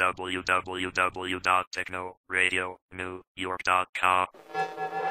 www.technoradionewyork.com.